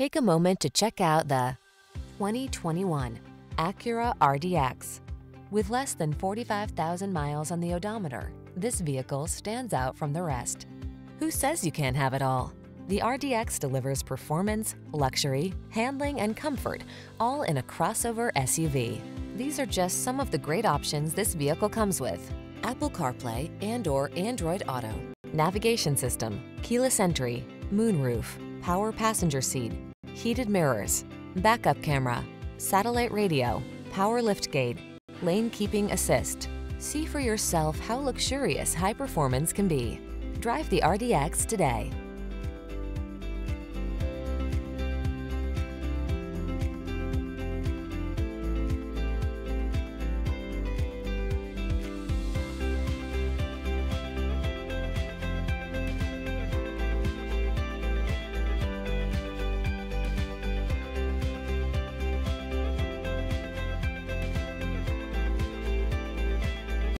Take a moment to check out the 2021 Acura RDX. With less than 45,000 miles on the odometer, this vehicle stands out from the rest. Who says you can't have it all? The RDX delivers performance, luxury, handling, and comfort, all in a crossover SUV. These are just some of the great options this vehicle comes with. Apple CarPlay and or Android Auto, navigation system, keyless entry, moonroof, power passenger seat, heated mirrors, backup camera, satellite radio, power liftgate, lane keeping assist. See for yourself how luxurious high performance can be. Drive the RDX today.